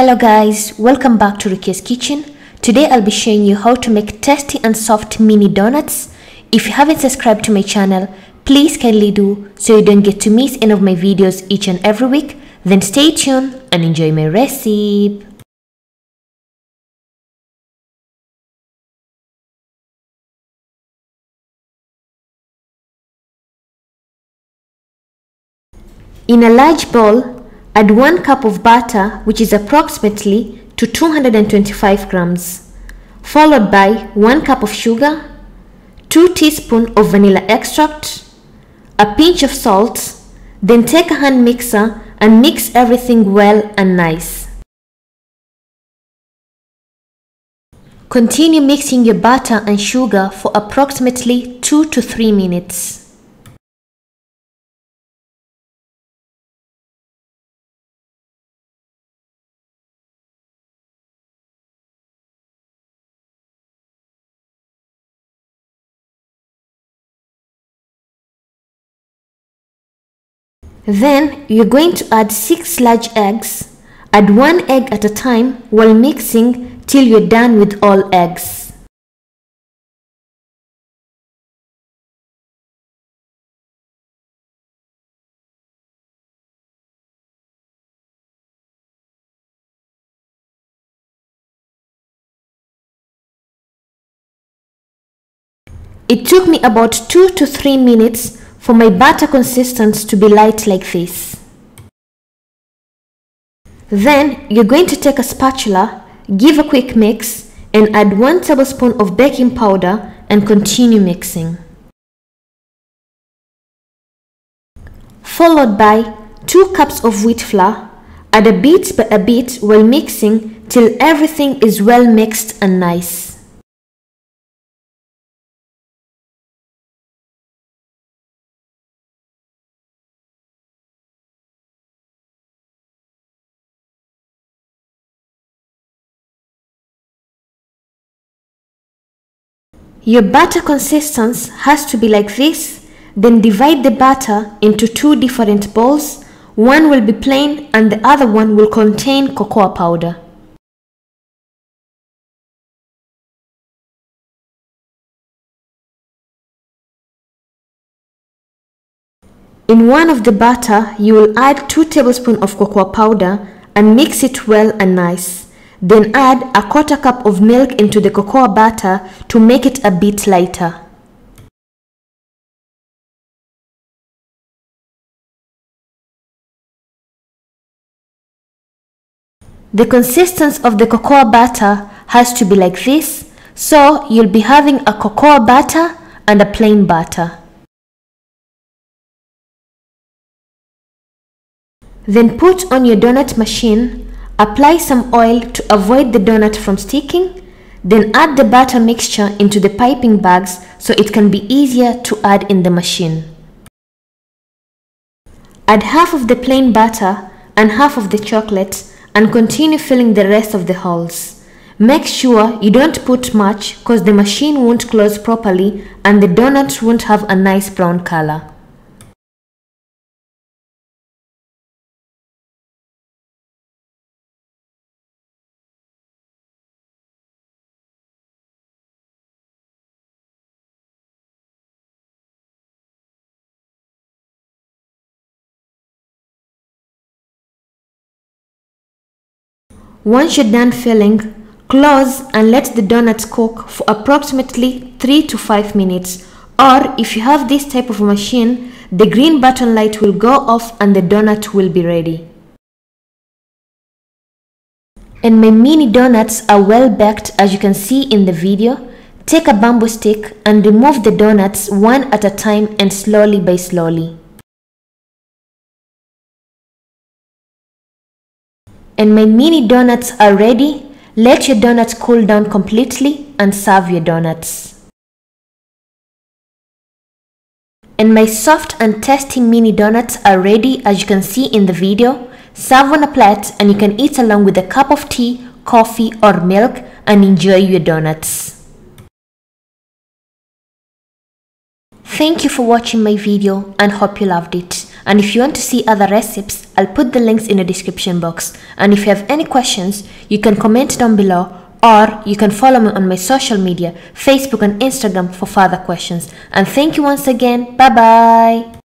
Hello guys, welcome back to Rukia's Kitchen. Today I'll be showing you how to make tasty and soft mini donuts. If you haven't subscribed to my channel, please kindly do so you don't get to miss any of my videos each and every week. Then stay tuned and enjoy my recipe. In a large bowl, add 1 cup of butter which is approximately to 225 grams, followed by 1 cup of sugar, 2 teaspoons of vanilla extract, a pinch of salt, then take a hand mixer and mix everything well and nice. Continue mixing your butter and sugar for approximately 2 to 3 minutes. Then you're going to add 6 large eggs. Add 1 egg at a time while mixing till you're done with all eggs. It took me about 2 to 3 minutes for my batter consistence to be light like this. Then you're going to take a spatula, give a quick mix and add 1 tablespoon of baking powder and continue mixing. Followed by 2 cups of wheat flour, add a bit by a bit while mixing till everything is well mixed and nice. Your batter consistency has to be like this. Then divide the batter into two different bowls. One will be plain and the other one will contain cocoa powder. In one of the batter, you will add 2 tablespoons of cocoa powder and mix it well and nice. Then add a quarter cup of milk into the cocoa batter to make it a bit lighter. The consistency of the cocoa batter has to be like this, so you'll be having a cocoa batter and a plain batter. Then put on your donut machine Apply some oil to avoid the donut from sticking. Then add the batter mixture into the piping bags so it can be easier to add in the machine. Add half of the plain batter and half of the chocolate and continue filling the rest of the holes. Make sure you don't put much cause the machine won't close properly and the donut won't have a nice brown color. Once you're done filling, close and let the donuts cook for approximately 3 to 5 minutes or if you have this type of machine, the green button light will go off and the donut will be ready. And my mini donuts are well baked as you can see in the video. Take a bamboo stick and remove the donuts one at a time and slowly by slowly. And my mini donuts are ready. Let your donuts cool down completely and serve your donuts. And my soft and tasty mini donuts are ready as you can see in the video. Serve on a plate and you can eat along with a cup of tea, coffee or milk and enjoy your donuts. Thank you for watching my video and hope you loved it. And if you want to see other recipes, I'll put the links in the description box. And if you have any questions, you can comment down below or you can follow me on my social media, Facebook and Instagram for further questions. And thank you once again. Bye bye.